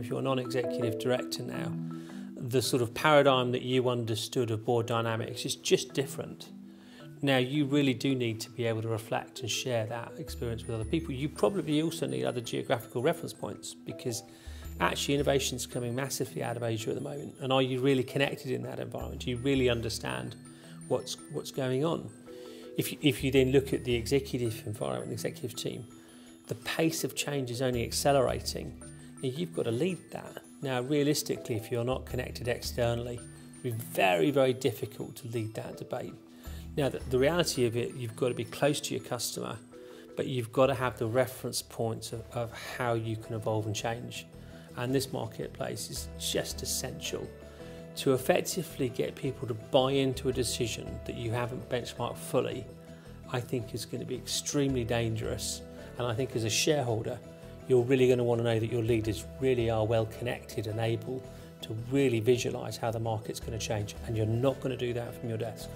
if you're a non-executive director now, the sort of paradigm that you understood of board dynamics is just different. Now, you really do need to be able to reflect and share that experience with other people. You probably also need other geographical reference points because actually innovation is coming massively out of Asia at the moment. And are you really connected in that environment? Do you really understand what's, what's going on? If you, if you then look at the executive environment, the executive team, the pace of change is only accelerating. You've got to lead that. Now, realistically, if you're not connected externally, it'll be very, very difficult to lead that debate. Now, the, the reality of it, you've got to be close to your customer, but you've got to have the reference points of, of how you can evolve and change. And this marketplace is just essential to effectively get people to buy into a decision that you haven't benchmarked fully, I think is going to be extremely dangerous. And I think as a shareholder, you're really going to want to know that your leaders really are well connected and able to really visualize how the market's going to change, and you're not going to do that from your desk.